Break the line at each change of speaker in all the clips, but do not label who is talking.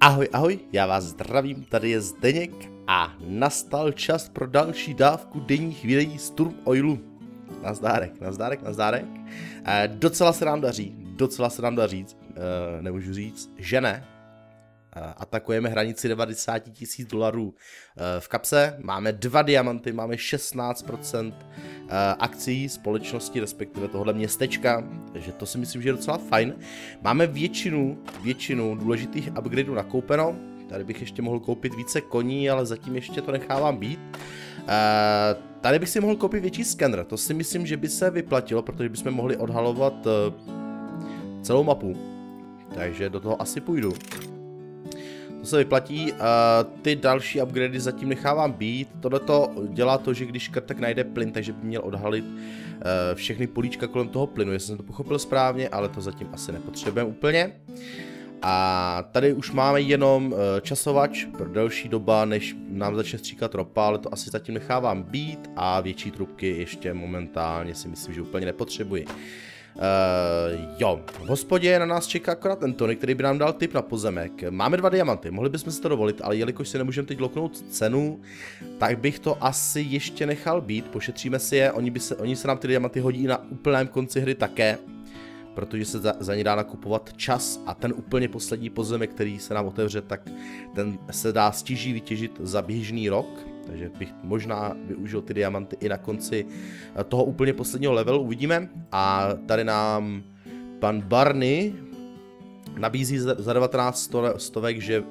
Ahoj, ahoj, já vás zdravím, tady je Zdeněk a nastal čas pro další dávku denních videí z Turm Oilu. Nazdárek, nazdárek, nazdárek. E, docela se nám daří, docela se nám daří, e, nemůžu říct, že ne. E, atakujeme hranici 90 tisíc dolarů e, v kapse, máme dva diamanty, máme 16% Eh, akcí společnosti, respektive tohle městečka, takže to si myslím, že je docela fajn. Máme většinu, většinu důležitých upgradeů nakoupeno, tady bych ještě mohl koupit více koní, ale zatím ještě to nechávám být. Tady bych si mohl koupit větší skener, to si myslím, že by se vyplatilo, protože bychom mohli odhalovat celou mapu. Takže do toho asi půjdu. Se vyplatí. Uh, ty další upgradey zatím nechávám být. Tohle to dělá to, že když krtek najde plyn, takže by měl odhalit uh, všechny políčka kolem toho plynu, jestli jsem to pochopil správně, ale to zatím asi nepotřebujeme úplně. A tady už máme jenom uh, časovač pro delší doba, než nám začne stříkat ropa, ale to asi zatím nechávám být a větší trubky ještě momentálně si myslím, že úplně nepotřebuji. Uh, jo, v hospodě na nás čeká akorát ten Tony, který by nám dal tip na pozemek. Máme dva diamanty, mohli bychom si to dovolit, ale jelikož si nemůžeme teď loknout cenu, tak bych to asi ještě nechal být, pošetříme si je, oni, by se, oni se nám ty diamanty hodí na úplném konci hry také, protože se za, za ně dá nakupovat čas a ten úplně poslední pozemek, který se nám otevře, tak ten se dá stíží vytěžit za běžný rok, takže bych možná využil ty diamanty i na konci eh, toho úplně posledního levelu, uvidíme. A tady nám pan Barney nabízí za 19 stovek, že uh,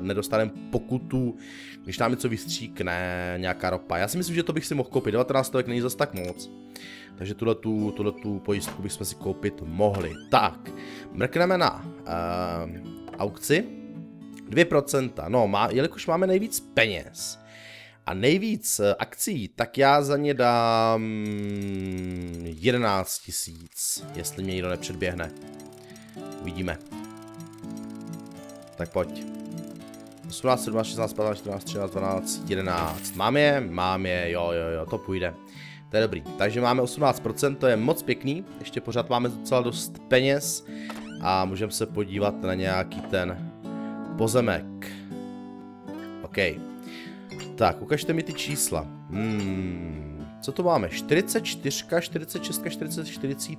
nedostaneme pokutu, když nám něco vystříkne, nějaká ropa. Já si myslím, že to bych si mohl koupit, 19 stovek není zas tak moc. Takže tuhle tu, tuhle tu pojistku bychom si koupit mohli. Tak, mrkneme na uh, aukci. 2%, no, má, jelikož máme nejvíc peněz, a nejvíc eh, akcí, tak já za ně dám 11 tisíc, jestli mě někdo nepředběhne. Uvidíme. Tak pojď. 18, 17, 16, 15, 14, 13, 12, 11. Mám je? Mám je, jo, jo, jo, to půjde. To je dobrý. Takže máme 18%, to je moc pěkný. Ještě pořád máme docela dost peněz. A můžeme se podívat na nějaký ten pozemek. OK. Tak, ukažte mi ty čísla. Hmm, co to máme? 44, 46, 40, 40.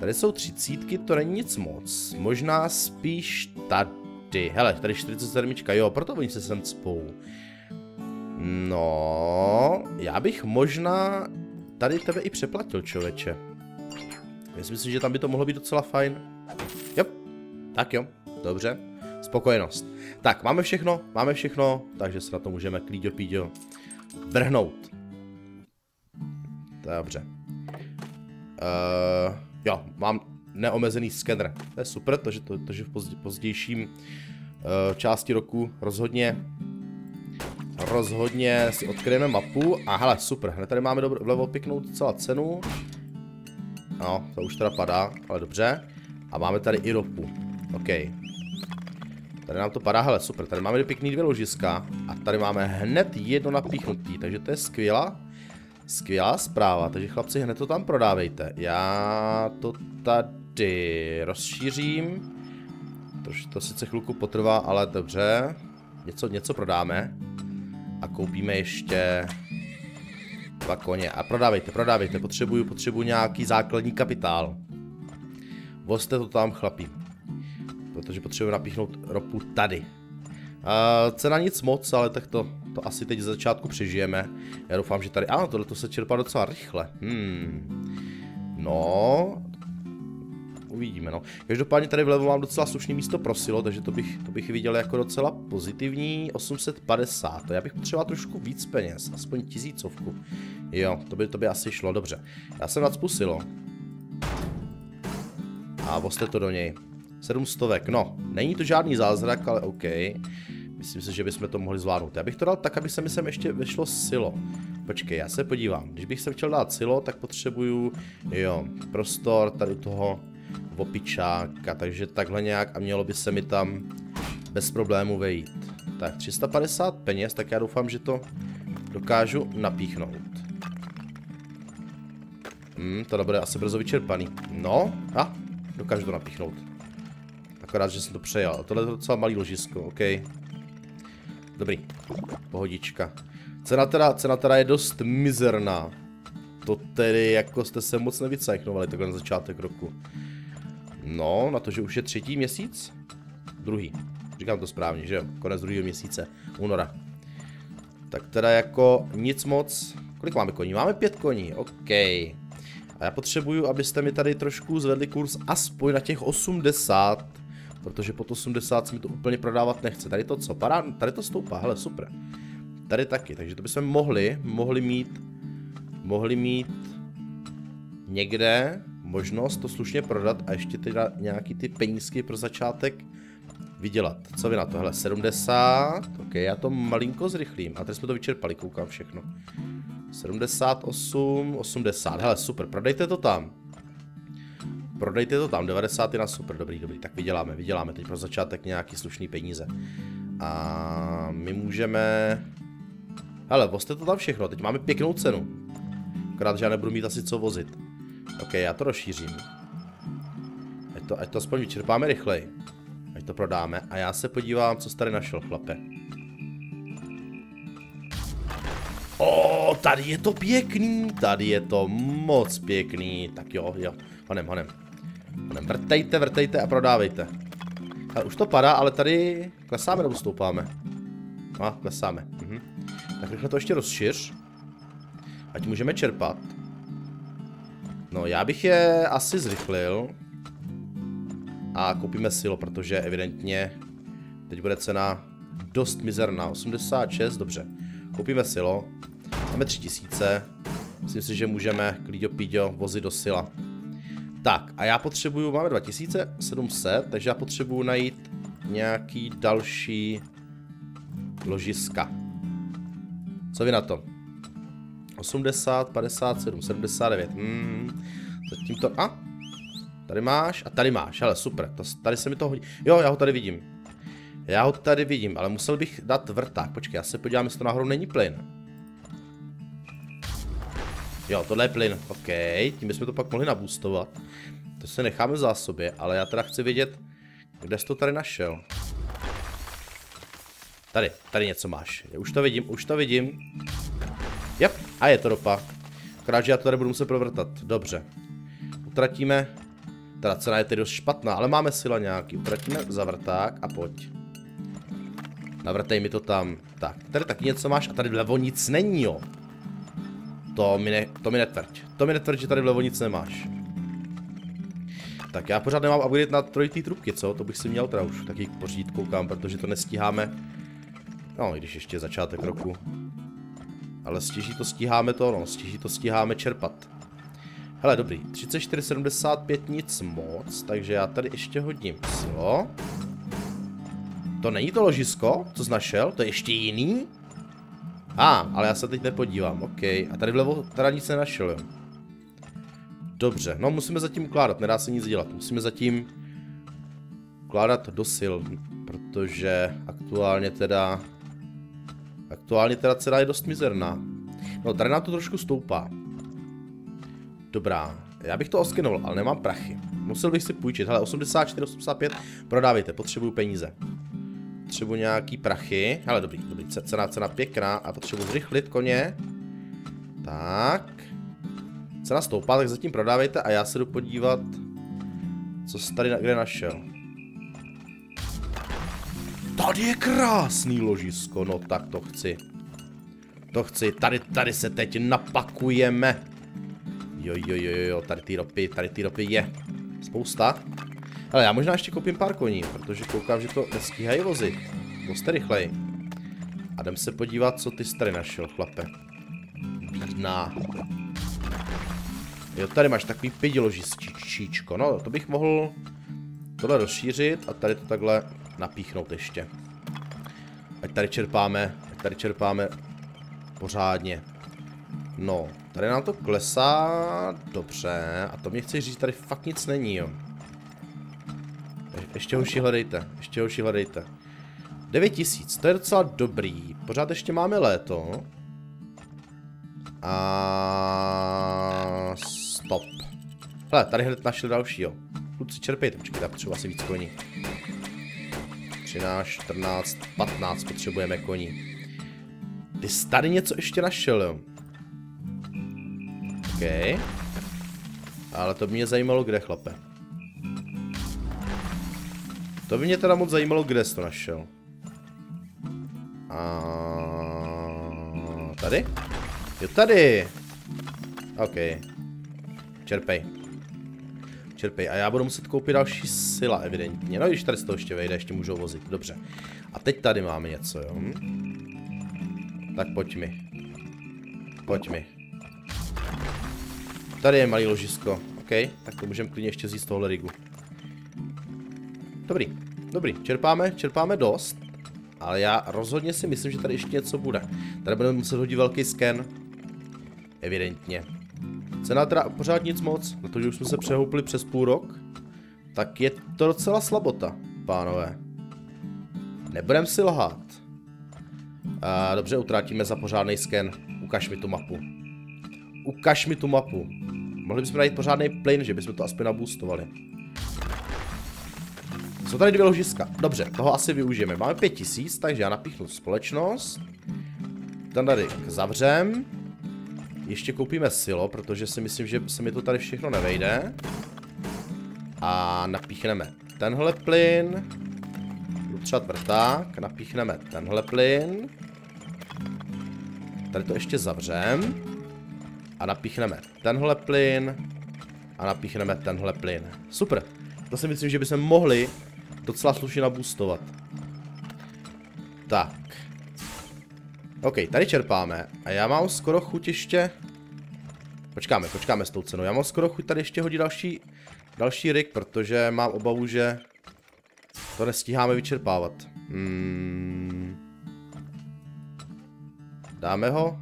Tady jsou třicítky, to není nic moc. Možná spíš tady. Hele, tady 47, jo, proto oni se sem cpou. No, já bych možná tady tebe i přeplatil, člověče. Myslím si, že tam by to mohlo být docela fajn. Jo, tak jo, dobře. Spokojenost. Tak, máme všechno, máme všechno, takže se na to můžeme klíďo píďo vrhnout. Dobře. Uh, jo, mám neomezený skener. To je super, takže, to, takže v pozdě, pozdějším uh, části roku rozhodně rozhodně si odkryjeme mapu. A hele, super, hned tady máme dobro, vlevo pěknou docela cenu. No, to už teda padá, ale dobře. A máme tady i ropu. OK. Tady nám to padá, hele, super, tady máme pěkný dvě ložiska a tady máme hned jedno napíchnutý, takže to je skvělá, skvělá zpráva, takže chlapci hned to tam prodávejte. Já to tady rozšířím, to, to sice chvilku potrvá, ale dobře, něco, něco prodáme a koupíme ještě dva koně a prodávejte, prodávejte, potřebuju, potřebuju nějaký základní kapitál. Vozte to tam, chlapi protože potřebuji napíchnout ropu tady. Uh, cena nic moc, ale tak to, to asi teď ze začátku přežijeme. Já doufám, že tady, ano, tohle to se čerpá docela rychle. Hmm. No, uvidíme, no. Každopádně tady vlevo mám docela slušný místo pro silo, takže to bych, to bych viděl jako docela pozitivní. 850, to já bych potřeboval trošku víc peněz, aspoň tisícovku. Jo, to by, to by asi šlo, dobře. Já jsem nad silo. A voste to do něj. 700, no, není to žádný zázrak, ale OK. Myslím si, že bychom to mohli zvládnout. Já bych to dal tak, aby se mi sem ještě vešlo silo. Počkej, já se podívám. Když bych se chtěl dát silo, tak potřebuju, jo, prostor tady toho opičáka, takže takhle nějak a mělo by se mi tam bez problému vejít. Tak 350 peněz, tak já doufám, že to dokážu napíchnout. Hmm, to bude asi brzo vyčerpaný. No, a dokážu to napíchnout. Akorát, že jsem to přejal. Tohle je docela malý ložisko, OK. Dobrý. Pohodička. Cena teda, cena teda je dost mizerná. To tedy jako jste se moc nevycajknovali takhle na začátek roku. No, na to, že už je třetí měsíc? Druhý. Říkám to správně, že jo? Konec druhého měsíce, února. Tak teda jako nic moc. Kolik máme koní? Máme pět koní, OK. A já potřebuju, abyste mi tady trošku zvedli kurz aspoň na těch 80. Protože pod 80 se mi to úplně prodávat nechce. Tady to co? Pará, tady to stoupá, hele, super. Tady taky, takže to bychom mohli, mohli mít, mohli mít někde možnost to slušně prodat a ještě teda nějaký ty penízky pro začátek vydělat. Co vy na tohle? 70, ok, já to malinko zrychlím. A tady jsme to vyčerpali, koukám všechno. 78, 80, hele super, prodejte to tam. Prodejte to tam, 90 je na super, dobrý, dobrý, tak vyděláme, vyděláme teď pro začátek nějaký slušný peníze. A my můžeme... Hele, vozte to tam všechno, teď máme pěknou cenu. Akorát, že já nebudu mít asi co vozit. Ok, já to rozšířím. Ať to, ať to aspoň vyčerpáme rychleji. Ať to prodáme. A já se podívám, co jsi tady našel, chlape. O, tady je to pěkný, tady je to moc pěkný. Tak jo, jo, honem, honem. Vrtejte, vrtejte a prodávejte. Ale už to padá, ale tady klesáme nebo stoupáme? A, klesáme. Mhm. Tak rychle to ještě rozšiř. Ať můžeme čerpat. No, já bych je asi zrychlil. A koupíme silo, protože evidentně teď bude cena dost mizerná. 86, dobře. Koupíme silo. Máme 3000. Myslím si, že můžeme klíďo vozit do sila. Tak, a já potřebuju, máme 2700, takže já potřebuju najít nějaký další ložiska. Co vy na to? 80, 57, 79. Hmm, zatím to... A? Tady máš a tady máš, ale super, to, tady se mi to hodí. Jo, já ho tady vidím. Já ho tady vidím, ale musel bych dát vrták. Počkej, já se podívám, jestli to náhodou není plyn. Jo, tohle je plyn, OK, tím bychom to pak mohli nabůstovat. To se necháme v zásobě, ale já teda chci vědět, kde jsi to tady našel. Tady, tady něco máš. Už to vidím, už to vidím. Yep, a je to ropa. Akorát, že já to tady budu muset provrtat. Dobře. Utratíme. Teda cena je tedy dost špatná, ale máme sila nějaký. Utratíme zavrták a pojď. Navrtej mi to tam. Tak, tady taky něco máš a tady vlevo nic není, jo. To mi, ne, to mi netvrď. To mi netvrď, že tady vlevo nic nemáš. Tak já pořád nemám upgrade na trojitý trubky, co? To bych si měl teda už taky pořídit, koukám, protože to nestíháme. No, i když ještě začátek roku. Ale stěží to stíháme to, no, stěží to stíháme čerpat. Hele, dobrý, 34,75 nic moc, takže já tady ještě hodím silo. To není to ložisko, co jsi našel? To je ještě jiný? A, ah, ale já se teď nepodívám, ok. A tady vlevo teda nic nenašel, jo. Dobře, no musíme zatím ukládat, nedá se nic dělat. Musíme zatím ukládat do sil, protože aktuálně teda Aktuálně teda cena je dost mizerná. No, tady nám to trošku stoupá. Dobrá, já bych to oskenoval, ale nemám prachy. Musel bych si půjčit, hele, 84, 85, prodávejte, potřebuju peníze. Potřebuji nějaký prachy, ale dobrý, dobrý, cena, cena pěkná a potřebuji zrychlit koně. Tak. Cena stoupá, tak zatím prodávejte a já se jdu podívat, co jsi tady kde našel. Tady je krásný ložisko, no tak to chci. To chci, tady, tady se teď napakujeme. Jo, jo, jo, jo, tady ty ropy, tady ty ropy je. Spousta. Ale já možná ještě koupím pár koní, protože koukám, že to nestíhají vozit. Vozte rychleji. A jdem se podívat, co ty tady našel, chlape. Bídná. Jo, tady máš takový pěti ložičíčko. No, to bych mohl tohle rozšířit a tady to takhle napíchnout ještě. Ať tady čerpáme, ať tady čerpáme pořádně. No, tady nám to klesá, dobře, a to mě chci říct, tady fakt nic není, jo. Je, ještě hoši hledejte, ještě hoši hledejte. 9000, to je docela dobrý, pořád ještě máme léto. A stop. Hele, tady hned našli další, jo. Kluci čerpejte, počkejte, já potřebuji asi víc koní. 13, 14, 15 potřebujeme koní. Ty jsi tady něco ještě našel, jo? OK. Ale to by mě zajímalo, kde, chlape. To by mě teda moc zajímalo, kde jsi to našel. A... Tady? Jo, tady! OK. Čerpej. Čerpej. A já budu muset koupit další sila, evidentně. No, když tady z toho ještě vejde, ještě můžou vozit. Dobře. A teď tady máme něco, jo? Tak pojď mi. Pojď mi. Tady je malý ložisko. OK, tak to můžeme klidně ještě vzít z tohohle rigu. Dobrý, dobrý. Čerpáme, čerpáme dost. Ale já rozhodně si myslím, že tady ještě něco bude. Tady budeme muset hodit velký sken. Evidentně. Cena teda pořád nic moc, na to, že už jsme se přehoupili přes půl rok. Tak je to docela slabota, pánové. Nebudem si lhát. A, dobře, utrátíme za pořádný sken. Ukaž mi tu mapu. Ukaž mi tu mapu. Mohli bychom najít pořádný plyn, že bychom to aspoň naboostovali. Jsou tady dvě ložiska. Dobře, toho asi využijeme. Máme 5000, takže já napíchnu společnost. Ten tady zavřem. Ještě koupíme silo, protože si myslím, že se mi to tady všechno nevejde. A napíchneme tenhle plyn. Třeba vrták. Napíchneme tenhle plyn. Tady to ještě zavřem. A napíchneme tenhle plyn. A napíchneme tenhle plyn. Super. To si myslím, že bychom mohli docela slušně naboostovat. Tak. OK, tady čerpáme. A já mám skoro chuť ještě... Počkáme, počkáme s tou cenou. Já mám skoro chuť tady ještě hodit další, další rig, protože mám obavu, že to nestíháme vyčerpávat. Hmm. Dáme ho.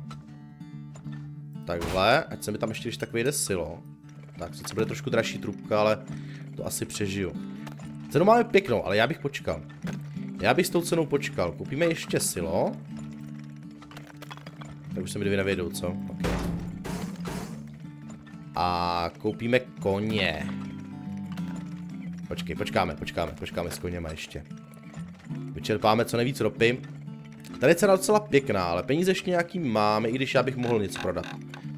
Takhle, ať se mi tam ještě když tak vyjde silo. Tak, sice bude trošku dražší trubka, ale to asi přežiju. Cenu máme pěknou, ale já bych počkal. Já bych s tou cenou počkal. Koupíme ještě silo. Tak už se mi dvě nevědou, co? Okay. A koupíme koně. Počkej, počkáme, počkáme, počkáme s koněma ještě. Vyčerpáme co nejvíc ropy. Tady je cena docela pěkná, ale peníze ještě nějaký máme, i když já bych mohl něco prodat.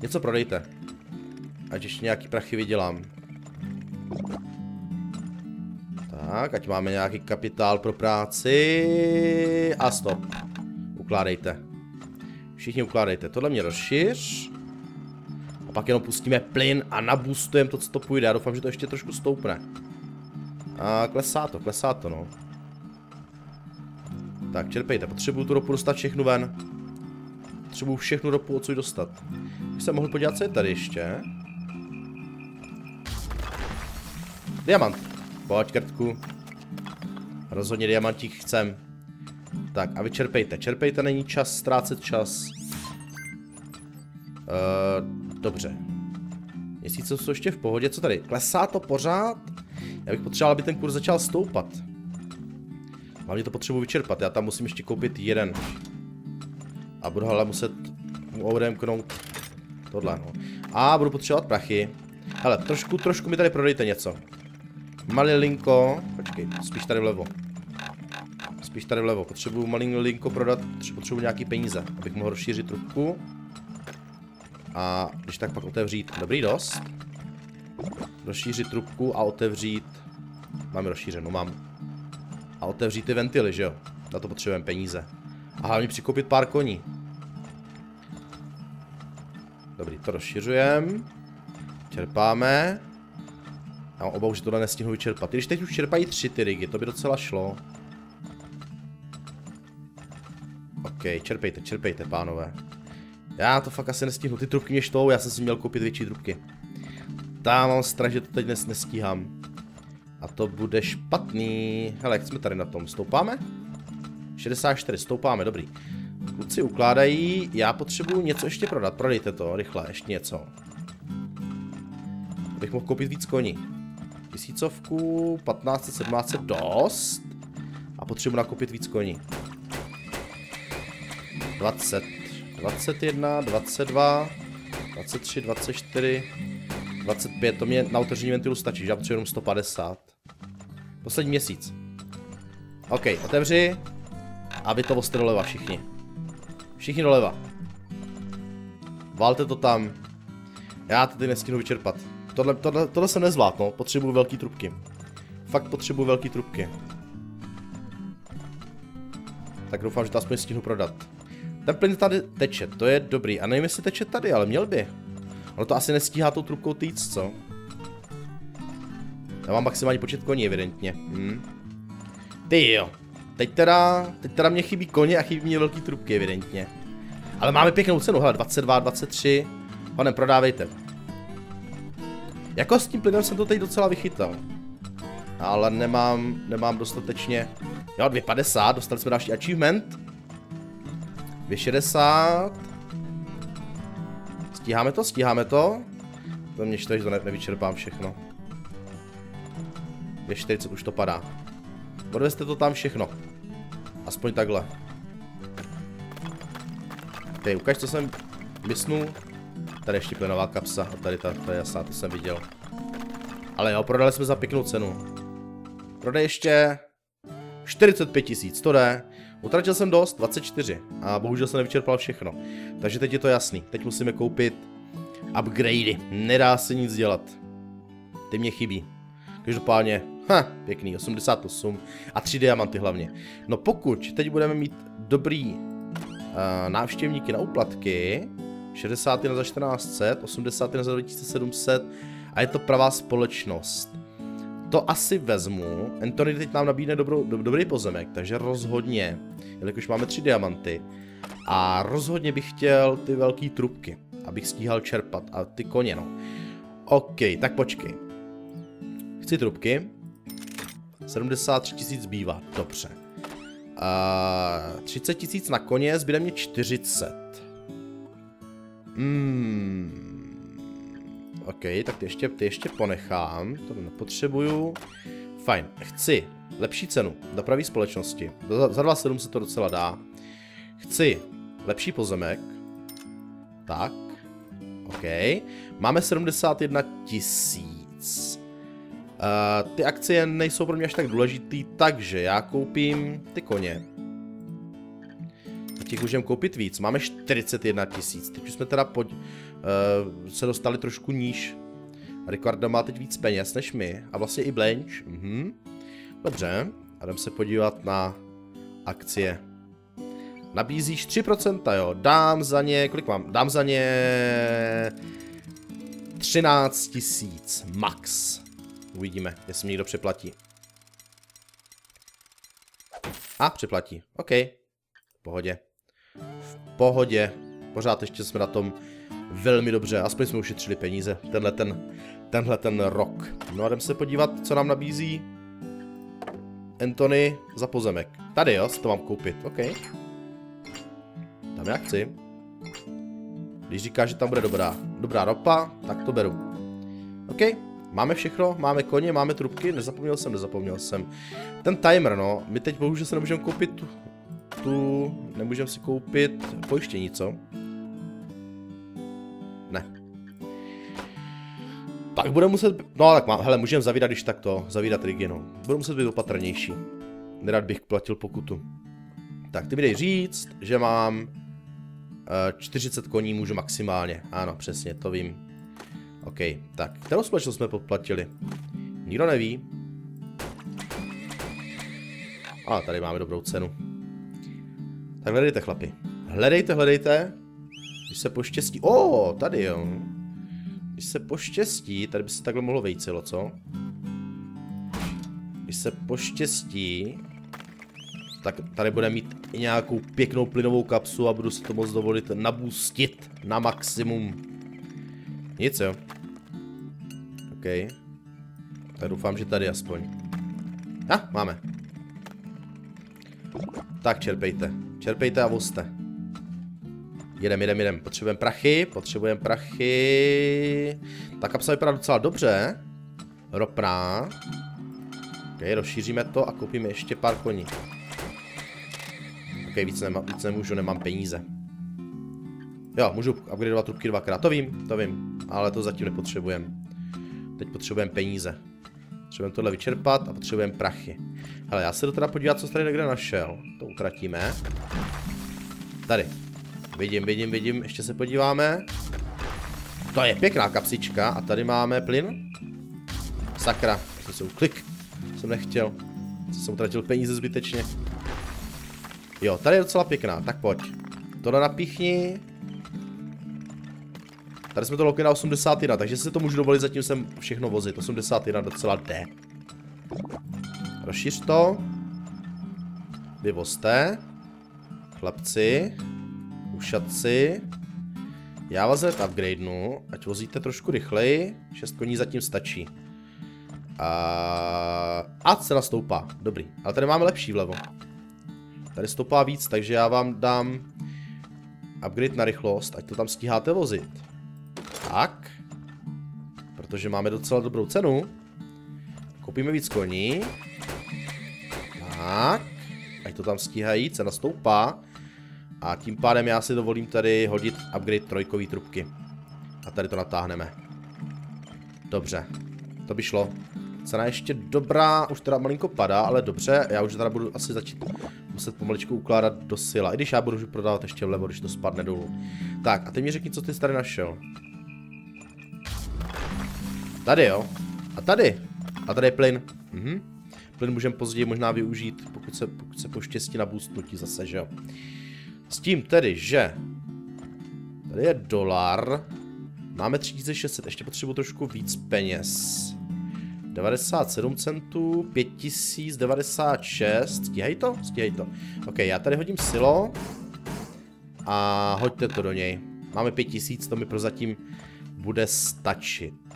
Něco prodejte. Ať ještě nějaký prachy vydělám. Tak, ať máme nějaký kapitál pro práci. A stop. Ukládejte. Všichni ukládejte. Tohle mě rozšiř. A pak jenom pustíme plyn a naboostujeme to, co to půjde. Já doufám, že to ještě trošku stoupne. A klesá to, klesá to, no. Tak, čerpejte. Potřebuju tu ropu dostat všechnu ven. Potřebuju všechnu ropu odsud dostat. Bych se mohl podívat, co je tady ještě. Diamant. Pojď, krtku. Rozhodně diamantík chcem. Tak a vy čerpejte. Čerpejte, není čas ztrácet čas. Uh, dobře. Měsíce jsou ještě v pohodě. Co tady? Klesá to pořád? Já bych potřeboval, aby ten kurz začal stoupat. Hlavně to potřebuji vyčerpat. Já tam musím ještě koupit jeden. A budu ale muset mu odemknout tohle, no. A budu potřebovat prachy. Hele, trošku, trošku mi tady prodejte něco. Malilinko, počkej, spíš tady vlevo. Spíš tady vlevo, potřebuju malinko prodat, potřebuju nějaký peníze, abych mohl rozšířit trubku. A když tak pak otevřít, dobrý dost. Rozšířit trubku a otevřít, mám rozšířenou, mám. A otevřít ty ventily, že jo, na to potřebujeme peníze. A hlavně přikopit pár koní. Dobrý, to rozšiřujeme. Čerpáme. Já mám obavu, že tohle nestihnu vyčerpat. Když teď už čerpají tři ty rigy, to by docela šlo. OK, čerpejte, čerpejte, pánové. Já to fakt asi nestihnu. Ty trubky mě štou, já jsem si měl koupit větší trubky. Tam mám strach, že to teď dnes nestíhám. A to bude špatný. Hele, jak jsme tady na tom? Stoupáme? 64, stoupáme, dobrý. Kluci ukládají, já potřebuju něco ještě prodat, prodejte to, rychle, ještě něco. Abych mohl koupit víc koní. Tisícovku, 1500, 1700, dost. A potřebuji nakoupit víc koní. 20, 21, 22, 23, 24, 25, to mě na otevření ventilu stačí, že já potřebuji jenom 150. Poslední měsíc. OK, otevři. A vy to voste doleva všichni. Všichni doleva. Valte to tam. Já to teď neskinu vyčerpat. Tohle, tohle, tohle jsem nezvládl, no. Potřebuju velký trubky. Fakt potřebuju velký trubky. Tak doufám, že to aspoň stihnu prodat. Ten plyn tady teče, to je dobrý. A nevím, jestli teče tady, ale měl by. Ono to asi nestíhá tou trubkou týc, co? Já mám maximální počet koní, evidentně. Hm. Ty jo. Teď teda, teď teda mě chybí koně a chybí mě velký trubky, evidentně. Ale máme pěknou cenu, hele, 22, 23. Pane, prodávejte. Jako s tím plynem jsem to teď docela vychytal. Ale nemám, nemám dostatečně... Jo, 2,50, dostali jsme další achievement. 2,60. Stíháme to, stíháme to. To mě štve, že to ne, nevyčerpám všechno. 2,40 už to padá. Odvezte to tam všechno. Aspoň takhle. Teď ukaž, co jsem vysnul. Tady ještě plynová kapsa a tady ta, ta jasná, to jsem viděl. Ale jo, prodali jsme za pěknou cenu. Prodej ještě 45 tisíc, to jde. Utratil jsem dost, 24. A bohužel jsem nevyčerpal všechno. Takže teď je to jasný. Teď musíme koupit upgradey. Nedá se nic dělat. Ty mě chybí. Každopádně, ha, pěkný, 88 a 3 diamanty hlavně. No pokud teď budeme mít dobrý uh, návštěvníky na úplatky, 60 na za 1400, 80 na za 2700 a je to pravá společnost. To asi vezmu. Anthony teď nám nabídne dobrou, do, dobrý pozemek, takže rozhodně, jelikož máme tři diamanty, a rozhodně bych chtěl ty velké trubky, abych stíhal čerpat a ty koně, no. OK, tak počkej. Chci trubky. 73 tisíc bývá, dobře. Uh, 30 tisíc na koně, zbyde mě 40. Hmm. OK, tak ty ještě, ty ještě ponechám, to nepotřebuju. Fajn, chci lepší cenu dopravy společnosti, za, za 2,7 se to docela dá. Chci lepší pozemek, tak, OK, máme 71 tisíc. Uh, ty akcie nejsou pro mě až tak důležitý, takže já koupím ty koně. Těch můžeme koupit víc, máme 41 tisíc, teď už jsme teda pod, uh, se dostali trošku níž. Ricardo má teď víc peněz než my. A vlastně i Blanche. Mhm. Dobře. A jdem se podívat na akcie. Nabízíš 3%, jo. Dám za ně, kolik mám? Dám za ně 13 tisíc max. Uvidíme, jestli mě někdo přeplatí. A, přeplatí. OK. V pohodě. V pohodě. Pořád ještě jsme na tom velmi dobře, aspoň jsme ušetřili peníze, tenhle ten, tenhle ten rok. No a jdem se podívat, co nám nabízí Anthony za pozemek. Tady jo, si to mám koupit, OK. Tam já chci. Když říká, že tam bude dobrá, dobrá ropa, tak to beru. OK, máme všechno, máme koně, máme trubky, nezapomněl jsem, nezapomněl jsem. Ten timer, no, my teď bohužel se nemůžeme koupit tu, tu nemůžeme si koupit pojištění, co? Tak bude muset, no tak mám, hele, můžeme zavídat když takto, zavídat Rigi, no. Budu muset být opatrnější. Nerad bych platil pokutu. Tak, ty mi dej říct, že mám uh, eh, 40 koní můžu maximálně. Ano, přesně, to vím. OK, tak, kterou společnost jsme podplatili? Nikdo neví. A tady máme dobrou cenu. Tak hledejte, chlapi. Hledejte, hledejte. Když se poštěstí... O, oh, tady jo. Když se poštěstí, tady by se takhle mohlo vejcelo, co? Když se poštěstí, tak tady bude mít i nějakou pěknou plynovou kapsu a budu si to moc dovolit nabustit na maximum. Nic jo. OK. Tak doufám, že tady aspoň. Ah, máme. Tak čerpejte. Čerpejte a voste. Jedem, jedem, jedem. Potřebujeme prachy, potřebujeme prachy. Ta kapsa vypadá docela dobře. Ropná. Ok, rozšíříme to a koupíme ještě pár koní. Ok, víc, nemá, víc nemůžu, nemám peníze. Jo, můžu upgradeovat trubky dvakrát, to vím, to vím, ale to zatím nepotřebujeme. Teď potřebujeme peníze. Potřebujeme tohle vyčerpat a potřebujeme prachy. Hele, já se do teda podívat, co jsi tady někde našel. To utratíme. Tady. Vidím, vidím, vidím, ještě se podíváme. To je pěkná kapsička a tady máme plyn. Sakra, jsem se uklik. Jsem nechtěl. Jsem utratil peníze zbytečně. Jo, tady je docela pěkná, tak pojď. Tohle napíchni. Tady jsme to lokli na 81, takže si to můžu dovolit zatím sem všechno vozit. 81 docela jde. Rozšíř to. Vyvozte. Chlapci. Ušatci. Já vás hned upgradenu, ať vozíte trošku rychleji. 6 koní zatím stačí. A, a cena stoupá, dobrý. Ale tady máme lepší vlevo. Tady stoupá víc, takže já vám dám upgrade na rychlost, ať to tam stíháte vozit. Tak. Protože máme docela dobrou cenu. Koupíme víc koní. Tak. Ať to tam stíhají, cena stoupá. A tím pádem já si dovolím tady hodit upgrade trojkový trubky. A tady to natáhneme. Dobře. To by šlo. Cena ještě dobrá, už teda malinko padá, ale dobře. Já už teda budu asi začít muset pomaličku ukládat do sila. I když já budu prodávat ještě vlevo, když to spadne dolů. Tak, a teď mi řekni, co ty jsi tady našel. Tady jo. A tady. A tady je plyn. Mhm. Plyn můžeme později možná využít, pokud se, pokud se poštěstí na boostnutí zase, že jo. S tím tedy, že tady je dolar. Máme 3600, ještě potřebuji trošku víc peněz. 97 centů, 5096, stíhej to? Stíhej to. Ok, já tady hodím silo a hoďte to do něj. Máme 5000, to mi prozatím bude stačit.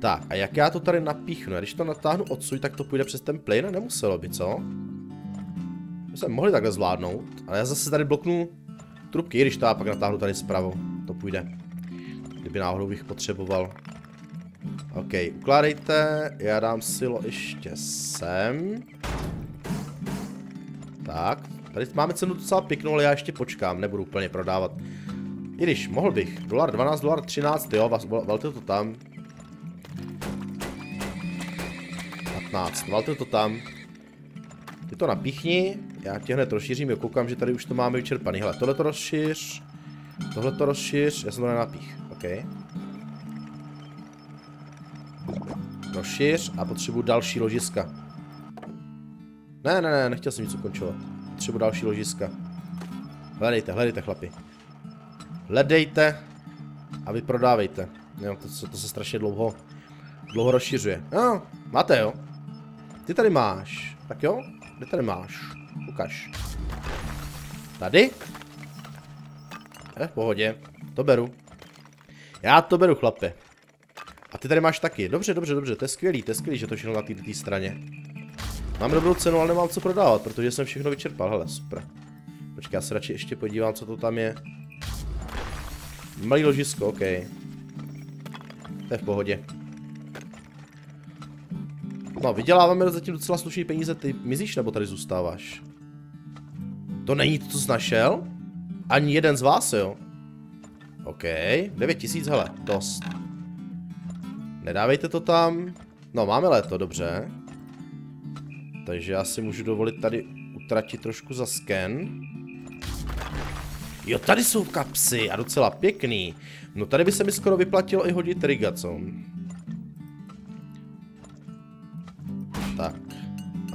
Tak, a jak já to tady napíchnu? Když to natáhnu odsud, tak to půjde přes ten plyn? Nemuselo by, co? My jsme mohli takhle zvládnout, ale já zase tady bloknu trubky, když to já pak natáhnu tady zpravo. To půjde. Kdyby náhodou bych potřeboval. OK, ukládejte, já dám silo ještě sem. Tak, tady máme cenu docela pěknou, ale já ještě počkám, nebudu úplně prodávat. I když, mohl bych, dolar 12, dolar 13, jo, valte to tam. 15, valte to tam. Ty to napíchni, já tě hned rozšířím, jo, koukám, že tady už to máme vyčerpaný. Hele, tohle to rozšíř, tohle to rozšíř, já jsem to nenapích, OK. Rozšíř a potřebuji další ložiska. Ne, ne, ne, nechtěl jsem nic ukončovat. Potřebuji další ložiska. Hledejte, hledejte chlapi. Hledejte a vy prodávejte. Jo, to, to se strašně dlouho, dlouho rozšiřuje. No, máte jo. Ty tady máš. Tak jo, kde tady máš? Ukaž. Tady? Eh, v pohodě. To beru. Já to beru, chlape. A ty tady máš taky. Dobře, dobře, dobře, to je skvělý, to je skvělý, že to všechno na té straně. Mám dobrou cenu, ale nemám co prodávat, protože jsem všechno vyčerpal. Hele, super. Počkej, já se radši ještě podívám, co to tam je. Malý ložisko, ok. To je v pohodě. No, vyděláváme zatím docela slušný peníze, ty mizíš nebo tady zůstáváš? To není to, co jsi našel? Ani jeden z vás, jo? OK, 9000, hele, dost. Nedávejte to tam. No, máme léto, dobře. Takže já si můžu dovolit tady utratit trošku za sken. Jo, tady jsou kapsy a docela pěkný. No tady by se mi skoro vyplatilo i hodit rigacon. Tak.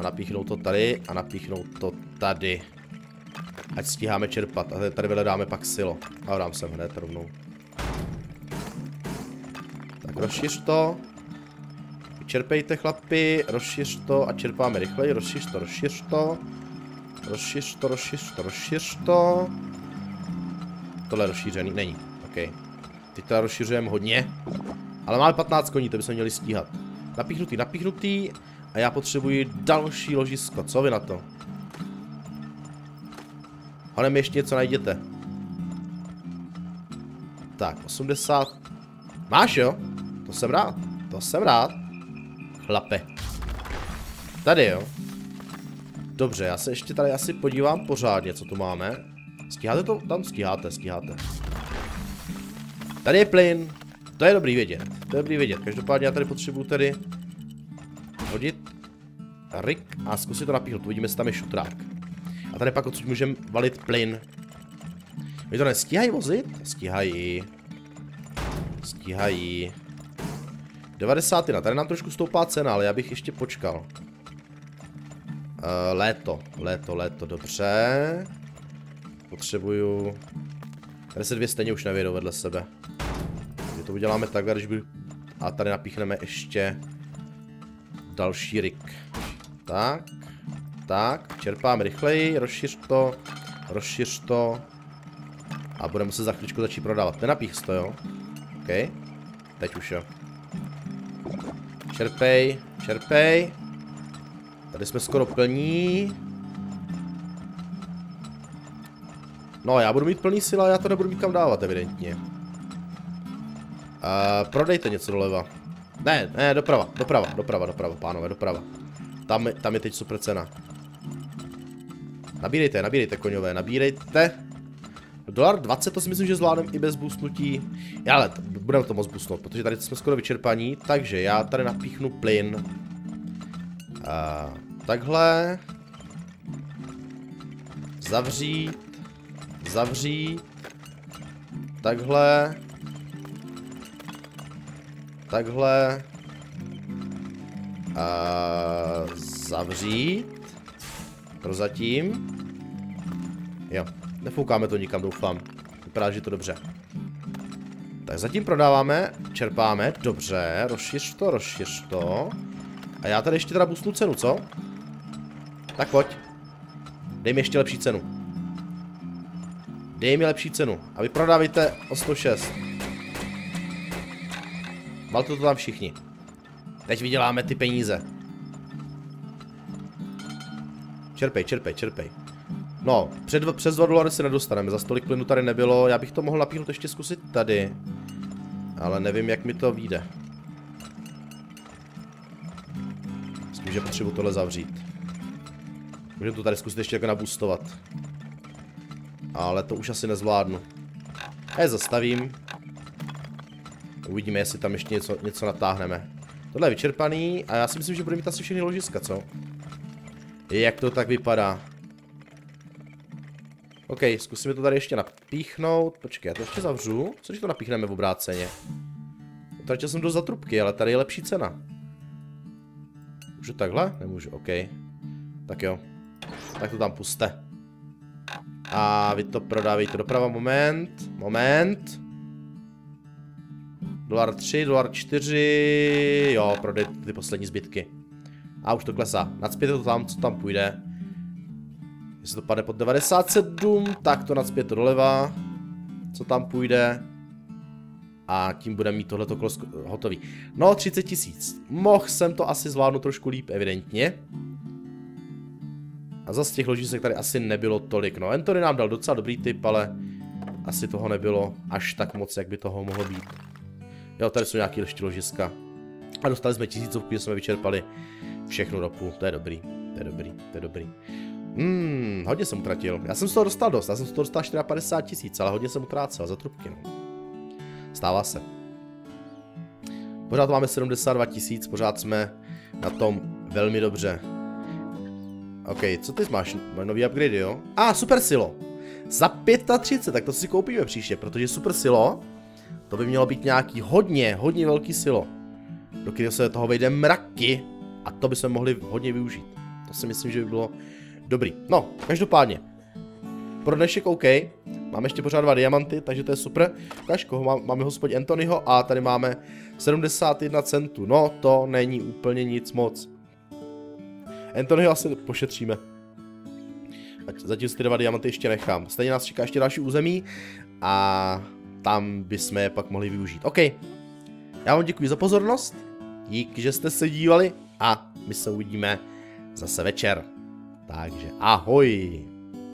A napíchnout to tady a napíchnout to tady. Ať stíháme čerpat. A tady vedle dáme pak silo. A dám sem hned rovnou. Tak rozšiř to. Čerpejte chlapi, rozšiř to a čerpáme rychleji. Rozšiř to, rozšiř to. Rozšiř to, rozšiř to, rozšiř to. Tohle rozšířený, není. OK. Teď to rozšiřujeme hodně. Ale máme 15 koní, to bychom měli stíhat. Napíchnutý, napíchnutý. A já potřebuji další ložisko. Co vy na to? Mi ještě něco najděte. Tak, 80. Máš jo? To jsem rád. To jsem rád. Chlape. Tady jo. Dobře, já se ještě tady asi podívám pořádně, co tu máme. Stíháte to? Tam stíháte, stíháte. Tady je plyn. To je dobrý vědět. To je dobrý vědět. Každopádně já tady potřebuju tady hodit rik a zkusit to napíchnout. Uvidíme, jestli tam je šutrák. A tady pak odsud můžeme valit plyn. Oni to nestíhají vozit? Stíhají. Stíhají. 90. Tady nám trošku stoupá cena, ale já bych ještě počkal. Uh, léto, léto, léto, dobře. Potřebuju... Tady se dvě stejně už nevědou vedle sebe. Takže to uděláme takhle, když by... A tady napíchneme ještě další rik. Tak, tak, čerpám rychleji, rozšiř to, rozšiř to. A budeme se za chvíličku začít prodávat. Nenapích to, jo? OK. Teď už jo. Čerpej, čerpej. Tady jsme skoro plní. No, já budu mít plný sila, já to nebudu mít kam dávat, evidentně. Uh, prodejte něco doleva. Ne, ne, doprava, doprava, doprava, doprava, pánové, doprava. Tam, tam je teď super cena. Nabírejte, nabírejte koňové, nabírejte. Dolar 20 to si myslím, že zvládnem i bez boostnutí. Já, ale budeme to moc boostnout, protože tady jsme skoro vyčerpaní, takže já tady napíchnu plyn. Uh, takhle. Zavřít. Zavřít. Takhle. Takhle. A zavřít. Prozatím. Jo, nefoukáme to nikam, doufám. Vypadá, že to dobře. Tak zatím prodáváme, čerpáme, dobře, rozšiř to, rozšiř to. A já tady ještě teda boostnu cenu, co? Tak pojď. Dej mi ještě lepší cenu. Dej mi lepší cenu. A vy prodávejte o 106. Malte to tam všichni. Teď vyděláme ty peníze. Čerpej, čerpej, čerpej. No, před, přes 2 dolary se nedostaneme, za stolik plynu tady nebylo, já bych to mohl napíchnout ještě zkusit tady. Ale nevím, jak mi to vyjde. Myslím, že potřebuji tohle zavřít. Můžeme to tady zkusit ještě jako nabustovat. Ale to už asi nezvládnu. Já je zastavím. Uvidíme, jestli tam ještě něco, něco natáhneme. Tohle je vyčerpaný a já si myslím, že bude mít asi všechny ložiska, co? Jak to tak vypadá? OK, zkusíme to tady ještě napíchnout. Počkej, já to ještě zavřu. Co když to napíchneme v obráceně? Utratil jsem dost za trubky, ale tady je lepší cena. Můžu takhle? Nemůžu, OK. Tak jo. Tak to tam puste. A vy to prodávejte doprava, moment, moment. Dolar 3, dolar 4, jo, prodej ty poslední zbytky. A už to klesá. Nadspět to tam, co tam půjde. Jestli to padne pod 97, tak to nadspět to doleva. Co tam půjde. A tím budeme mít tohleto kolo hotový. No, 30 tisíc. Mohl jsem to asi zvládnout trošku líp, evidentně. A zase těch ložísek tady asi nebylo tolik. No, Anthony nám dal docela dobrý tip, ale asi toho nebylo až tak moc, jak by toho mohlo být. Jo, tady jsou nějaký ještě ložiska. A dostali jsme tisícovku, že jsme vyčerpali všechnu ropu. To je dobrý, to je dobrý, to je dobrý. Hmm, hodně jsem utratil. Já jsem z toho dostal dost, já jsem z toho dostal 54 tisíc, ale hodně jsem utrácel za trubky, no. Stává se. Pořád máme 72 tisíc, pořád jsme na tom velmi dobře. OK, co ty máš? Nový upgrade, jo? A, ah, super silo. Za 35, tak to si koupíme příště, protože super silo, to by mělo být nějaký hodně, hodně velký silo. Do se toho vejde mraky a to by jsme mohli hodně využít. To si myslím, že by bylo dobrý. No, každopádně. Pro dnešek OK. Máme ještě pořád dva diamanty, takže to je super. Ukáž, koho máme hospodě Anthonyho a tady máme 71 centů. No, to není úplně nic moc. Anthonyho asi pošetříme. Ať zatím si ty dva diamanty ještě nechám. Stejně nás čeká ještě další území a tam bychom je pak mohli využít. OK. Já vám děkuji za pozornost, díky, že jste se dívali a my se uvidíme zase večer. Takže ahoj.